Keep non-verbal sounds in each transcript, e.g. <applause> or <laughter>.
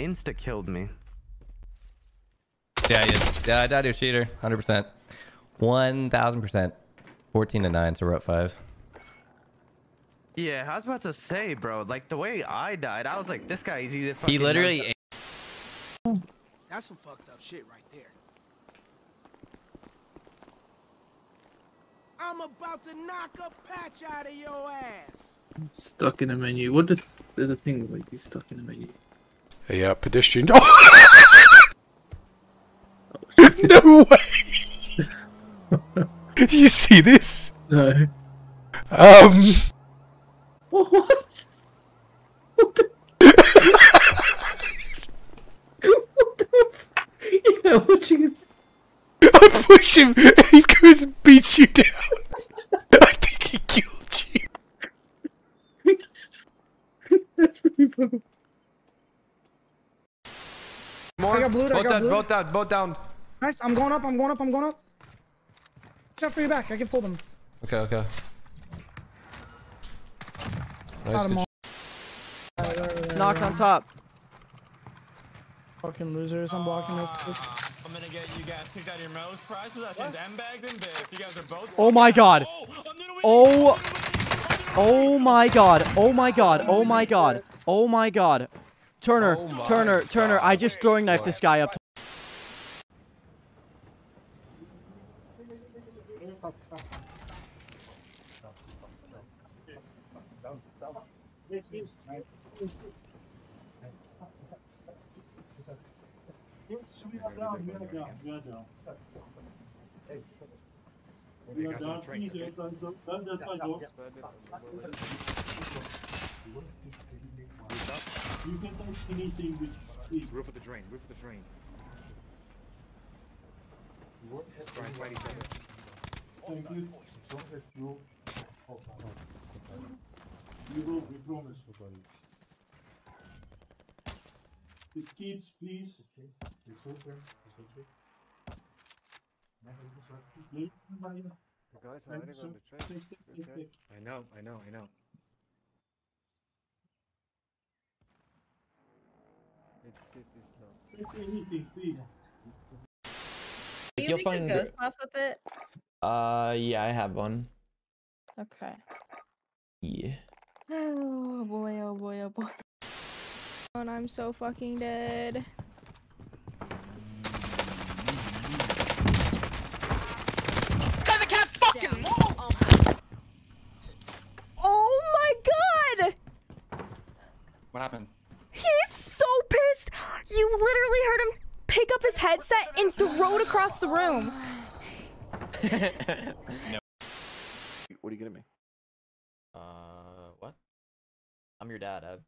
insta killed me. Yeah, yeah, yeah. I died to a cheater, hundred percent, one thousand percent. Fourteen to nine, so we're up five. Yeah, I was about to say, bro. Like the way I died, I was like, this guy is either. He literally. That's some fucked up shit right there. I'm about to knock a patch out of your ass. Stuck in a menu. What does the thing like be stuck in a menu? Yeah, pedestrian. Oh! <laughs> no way! Do <laughs> you see this? No. Um. What? What? What the? what the? f- Yeah, watching <laughs> it. I push him and he goes and beats you down. I think he killed you. That's pretty funny. I got blue. Both down, both down, both down. Nice. I'm going up. I'm going up. I'm going up. Shot for your back. I can pull them. Okay, okay. Nice, Got 'em good all. sh- Knocked on top. Fucking losers. I'm blocking this. I'm gonna get you guys kicked out of your most prize possessions and bags and bits. You guys are both. Oh my god. Oh, I'm gonna. Oh. Oh my god. Oh my god. Oh my god. Oh my god. Turner. Oh my Turner. Turner. I just throwing knife this guy up. Roof of the drain. Roof of the drain. Try and fight each other. Kids, please. It's okay. It's okay. The guys are hiding on the train. Okay. I know, I know, I know. Let's get this low. Say anything, please. Do you make a ghost class with it? Uh, yeah, I have one. Okay. Yeah. Oh boy, oh boy, oh boy. And I'm so fucking dead. Cause I can't fucking move! Oh my god! What happened? He's so pissed! You literally heard him pick up his headset and throw it across the room. <laughs> What are you getting me? Uh, what? I'm your dad, Ev.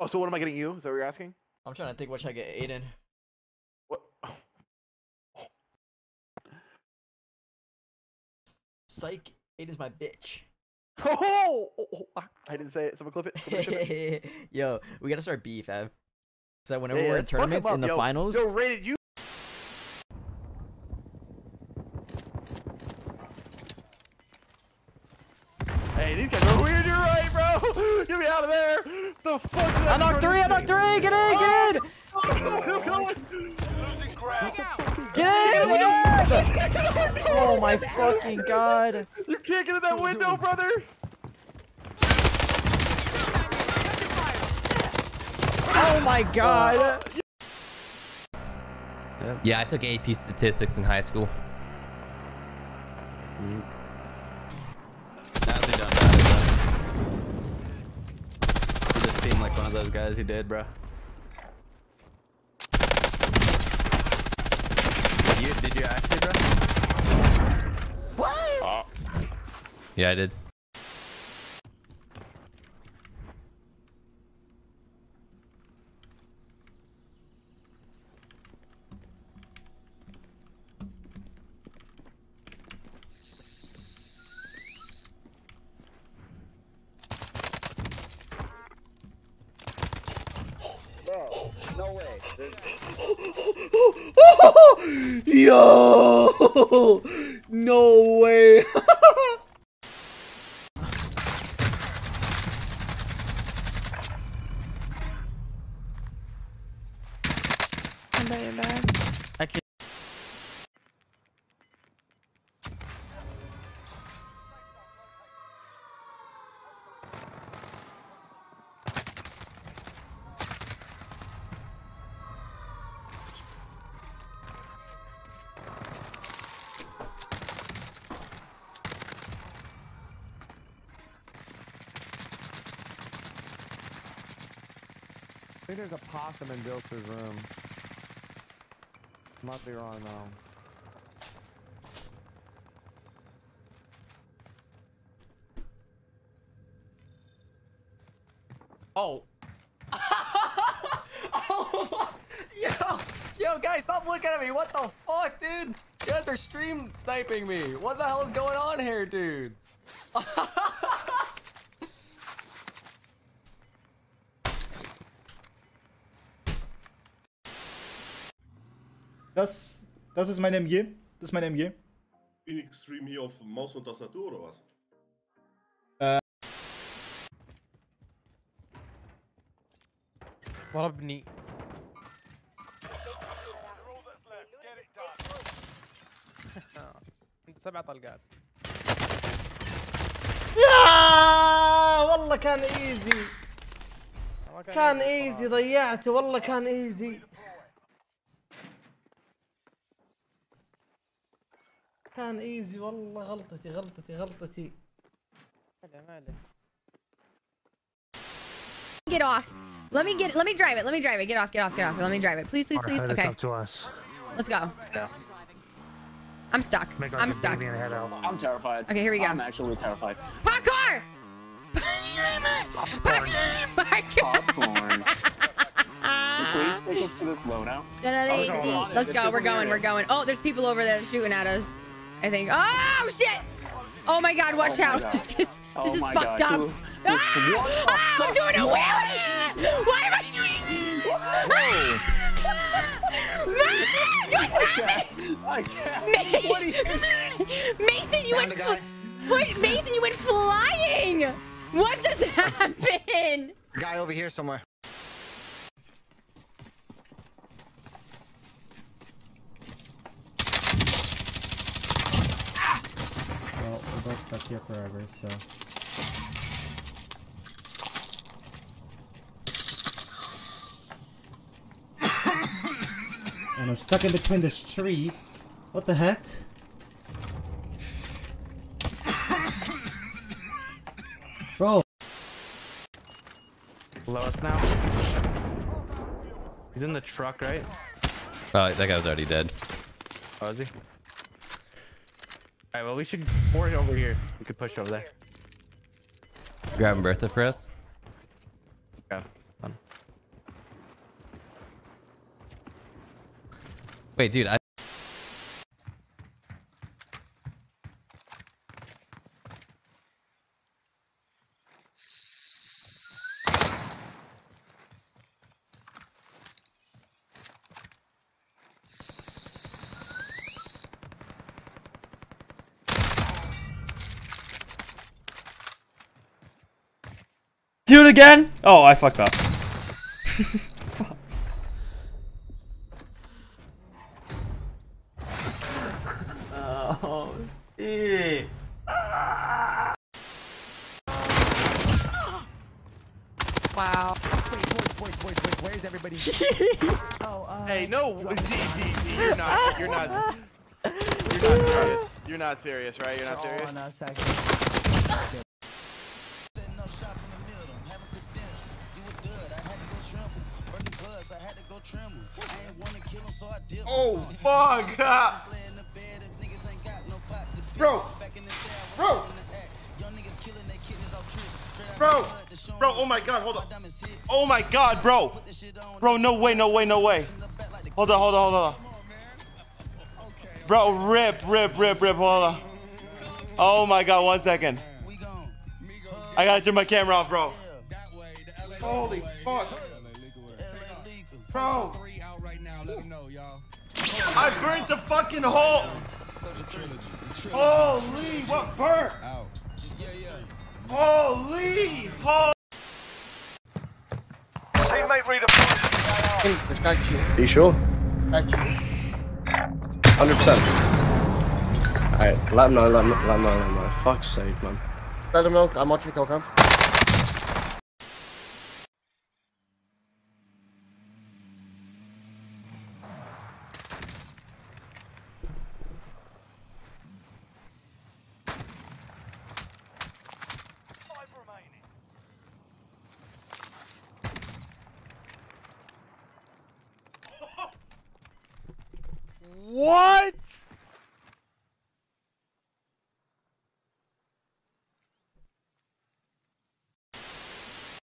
Oh, so what am I getting you? Is that what you're asking? I'm trying to think what should I get Aydan. What? Psych, Aydan's my bitch. Oh oh, oh, oh, oh, I didn't say it. Someone clip it. Someone clip it. <laughs> Yo, we gotta start beef, Ev. So whenever Yeah, we're in tournaments up, in the yo. finals, Yo, rated you. Hey, these guys are weird. You're right, bro. <laughs> Get me out of there. The fuck? I knocked three. I knocked three. Get in. Get in. Oh, <laughs> Get in. Yeah. Oh my fucking god. You can't get in that window, brother. Oh my god. Yeah, I took AP statistics in high school. Nicely done, nicely done. You just seem like one of those guys who did, bro. You, did you actually, bro? What? Yeah, I did. <laughs> Yo! <laughs> No way! <laughs> bet you're back. I can't. I think there's a possum in Bilster's room. Might be wrong though. Oh. <laughs> oh my. Yo, yo, guys, stop looking at me. What the fuck, dude? You guys are stream sniping me. What the hell is going on here, dude? <laughs> Das, das ist meine MG. Das ist meine MG. Phoenix Stream hier auf Maus und Tastatur oder was? Äh, ضربني سبع طلقات يا والله كان ايزي كان ايزي ضيعته والله كان ايزي كان ايزي والله غلطتي غلطتي غلطتي ماله ماله Get off. Let me get. Let me drive it. Let me drive it. Get off. Get off. Get off. Let me drive it. Please, please, please. Alright, Okay. It's up to us. Let's go. I'm stuck. Make our I'm good stuck. baby and head out. I'm terrified. Okay, here we go. I'm actually terrified. Parkour! Popcorn. Please take us to this loadout. Da-da-da-dee. Let's go. We're going. We're going. Oh, there's people over there shooting at us. I think. Oh shit! Oh my god! Watch Oh my out! God. <laughs> This is, this Oh is fucked God. up. Who- Ah! What the Ah, I'm doing a fuck? wheelie! Why am I doing? Ah! What's happening? What are you? Mason, you went. Fl- what? Mason, you went flying. What just <laughs> happened? Guy over here somewhere. Well, we're both stuck here forever, so. <coughs> and I'm stuck in between this tree. What the heck? Bro, Below us now. He's in the truck, right? Oh, that guy was already dead. Oh, is he? Alright, well, we should pour it over here. We could push over there. Grabbing Bertha for us. Yeah. fun. Wait, dude, I. Do it again? Oh, I fucked up. Oh, shit. Wow. Where's everybody? hey, no, Z, Z, Z, you're not, you're not, you're not serious. You're not serious, right? You're not serious. Oh, fuck. <laughs> Bro. Bro. Bro. Bro, oh my god, hold on. Oh my god, bro. Bro, no way, no way, no way. Hold on, hold on, hold on. Bro, rip, rip, rip, rip, hold on. Oh my god, one second. I gotta turn my camera off, bro. Holy fuck. Bro. I burnt the fucking hole. Holy, what burnt? Holy, holy. Teammate read a Are you sure? That's you. Hundred percent. Alright, let him know, let him, let him know, let him know. Fuck's sake, man. Let him know. I'm watching the kill count. What?